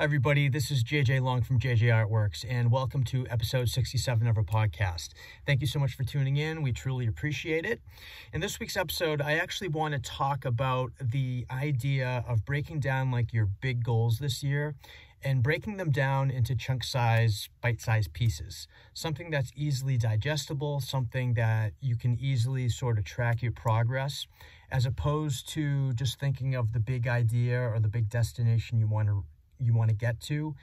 Hi, everybody. This is JJ Long from JJ Artworks, and welcome to episode 67 of our podcast. Thank you so much for tuning in. We truly appreciate it. In this week's episode, I actually want to talk about the idea of breaking down like your big goals this year and breaking them down into chunk size, bite sized pieces. Something that's easily digestible, something that you can easily sort of track your progress, as opposed to just thinking of the big idea or the big destination you want to you want to get to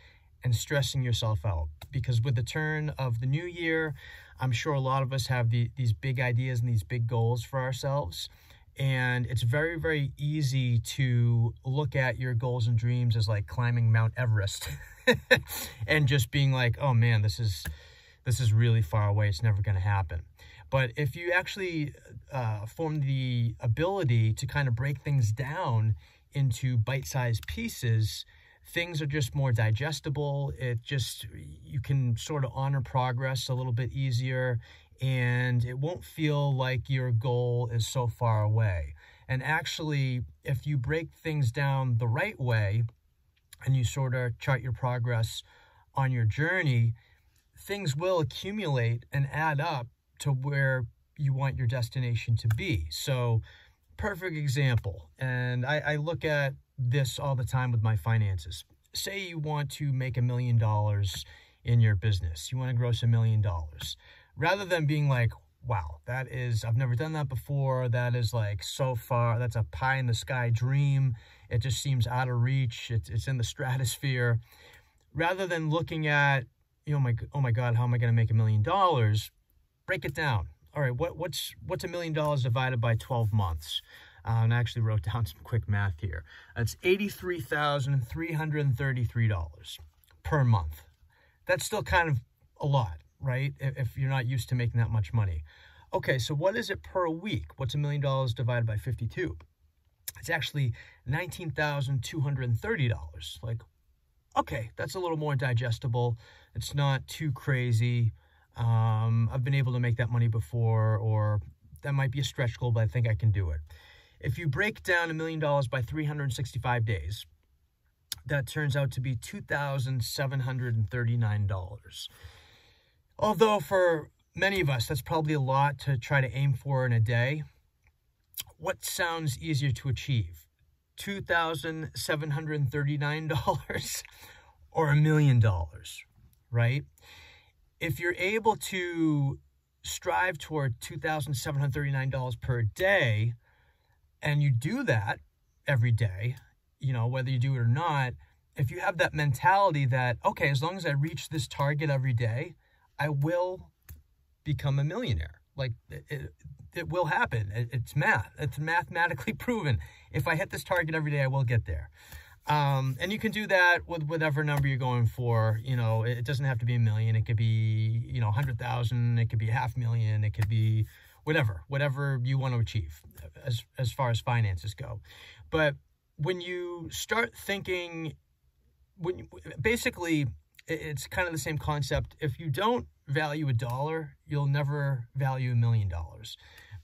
and stressing yourself out. Because with the turn of the new year, I'm sure a lot of us have the, these big ideas and these big goals for ourselves. And it's very, very easy to look at your goals and dreams as like climbing Mount Everest and just being like, oh man, this is this is really far away. It's never going to happen. But if you actually uh, form the ability to kind of break things down into bite-sized pieces, things are just more digestible. It just, you can sort of honor progress a little bit easier and it won't feel like your goal is so far away. And actually, if you break things down the right way and you sort of chart your progress on your journey, things will accumulate and add up to where you want your destination to be. So, perfect example. And I, I look at this all the time with my finances. Say you want to make a million dollars in your business, you want to gross a million dollars. Rather than being like, wow, that is, I've never done that before. That is like so far, that's a pie in the sky dream. It just seems out of reach. It's, it's in the stratosphere. Rather than looking at, you know, my, oh my God, how am I going to make a million dollars? Break it down. All right, what, what's, what's a million dollars divided by 12 months? And I actually wrote down some quick math here. It's $83,333 per month. That's still kind of a lot, right? If you're not used to making that much money. Okay, so what is it per week? What's a million dollars divided by 52? It's actually $19,230. Like, okay, that's a little more digestible. It's not too crazy. Um, I've been able to make that money before, or that might be a stretch goal, but I think I can do it. If you break down a million dollars by 365 days, that turns out to be $2,739. Although for many of us, that's probably a lot to try to aim for in a day. What sounds easier to achieve? $2,739 or a million dollars, right? If you're able to strive toward $2,739 per day, and you do that every day, you know, whether you do it or not, if you have that mentality that, okay, as long as I reach this target every day, I will become a millionaire. Like it, it, it will happen. It, it's math. It's mathematically proven. If I hit this target every day, I will get there. Um, and you can do that with whatever number you're going for. You know, it doesn't have to be a million. It could be, you know, 100,000. It could be a half million. It could be whatever, whatever you want to achieve as, as far as finances go. But when you start thinking, when you, basically, it's kind of the same concept. If you don't value a dollar, you'll never value a million dollars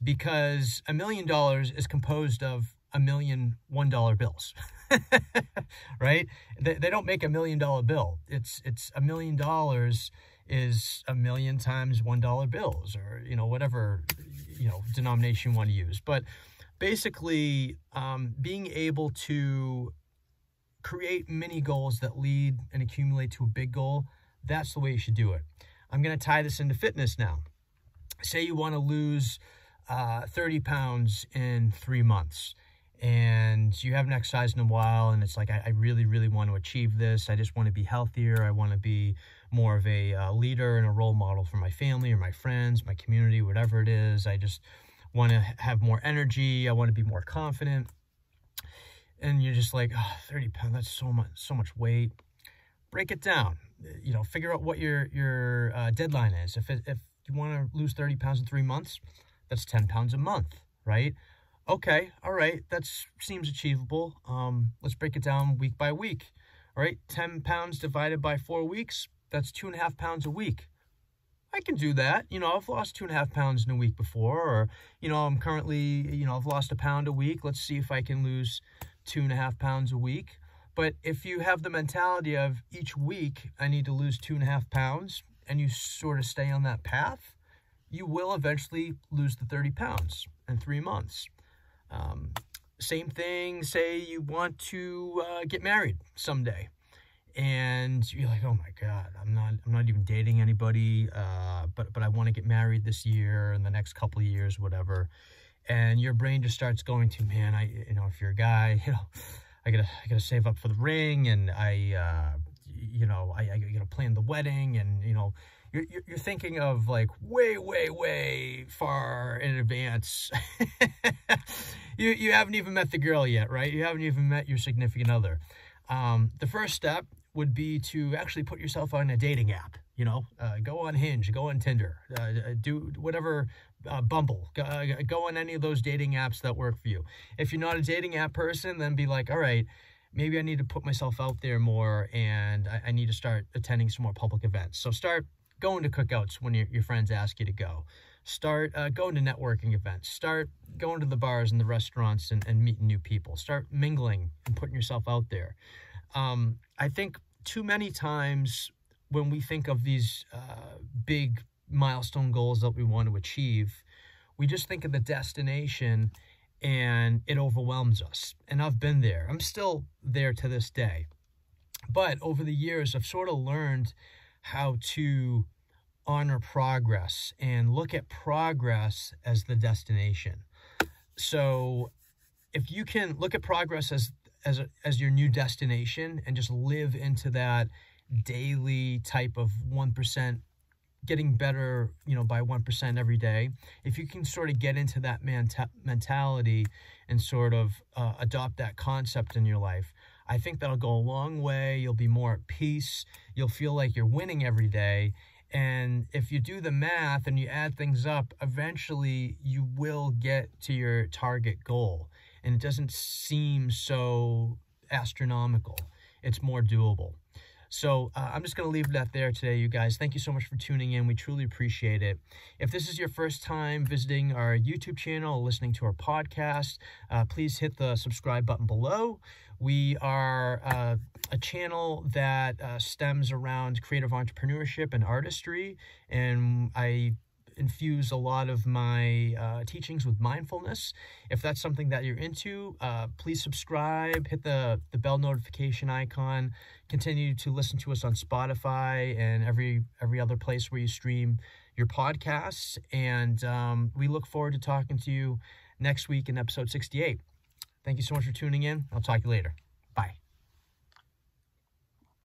because a million dollars is composed of a million one dollar bills right they, they don't make a million dollar bill it's it's a million dollars is a million times one dollar bills or you know whatever you know denomination you want to use. But basically um, being able to create mini goals that lead and accumulate to a big goal that's the way you should do it. I'm going to tie this into fitness now. Say you want to lose uh, 30 pounds in three months and you haven't exercised in a while and it's like I, I, really really want to achieve this. I just want to be healthier. I want to be more of a uh, leader and a role model for my family or my friends my community whatever it is. I just want to have more energy. I want to be more confident. And you're just like oh, 30 pounds that's so much so much weight. Break it down. You know figure out what your your uh, deadline is. If, it, if you want to lose 30 pounds in three months that's 10 pounds a month right okay, all right, that seems achievable. Um, let's break it down week by week. All right, 10 pounds divided by four weeks, that's two and a half pounds a week. I can do that. You know, I've lost two and a half pounds in a week before, or, you know, I'm currently, you know, I've lost a pound a week. Let's see if I can lose two and a half pounds a week. But if you have the mentality of each week, I need to lose two and a half pounds, and you sort of stay on that path, you will eventually lose the 30 pounds in three months. Um, same thing, say you want to uh, get married someday and you're like, oh my god, I'm not, I'm not even dating anybody, uh, but but I want to get married this year in the next couple of years, whatever. And your brain just starts going to, man, I, you know, if you're a guy, you know, I gotta, I gotta save up for the ring, and I, uh, you know, I, I gotta plan the wedding, and you know, you're, you're thinking of like way, way, way far in advance. you, you haven't even met the girl yet, right? You haven't even met your significant other. Um, the first step would be to actually put yourself on a dating app. You know, uh, go on Hinge, go on Tinder, uh, uh do whatever, uh, Bumble, go, uh, go on any of those dating apps that work for you. If you're not a dating app person, then be like, all right, maybe I need to put myself out there more and I, I need to start attending some more public events. So start going to cookouts when your, your friends ask you to go. Start uh, going to networking events. Start going to the bars and the restaurants and, and meeting new people. Start mingling and putting yourself out there. Um, I think too many times when we think of these uh, big milestone goals that we want to achieve, we just think of the destination and it overwhelms us. And I've been there. I'm still there to this day. But over the years, I've sort of learned how to honor progress and look at progress as the destination. So if you can look at progress as as a, as your new destination and just live into that daily type of 1% getting better you know by 1% every day if you can sort of get into that mentality and sort of uh, adopt that concept in your life i think that'll go a long way you'll be more at peace you'll feel like you're winning every day and if you do the math and you add things up eventually you will get to your target goal and it doesn't seem so astronomical. It's more doable. So uh, I'm just going to leave that there today, you guys. Thank you so much for tuning in. We truly appreciate it. If this is your first time visiting our YouTube channel listening to our podcast, uh, please hit the subscribe button below. We are uh, a channel that uh, stems around creative entrepreneurship and artistry, and I infuse a lot of my uh, teachings with mindfulness. If that's something that you're into, uh, please subscribe, hit the, the bell notification icon, continue to listen to us on Spotify and every every other place where you stream your podcasts. And um, we look forward to talking to you next week in episode 68. Thank you so much for tuning in. I'll talk to you later.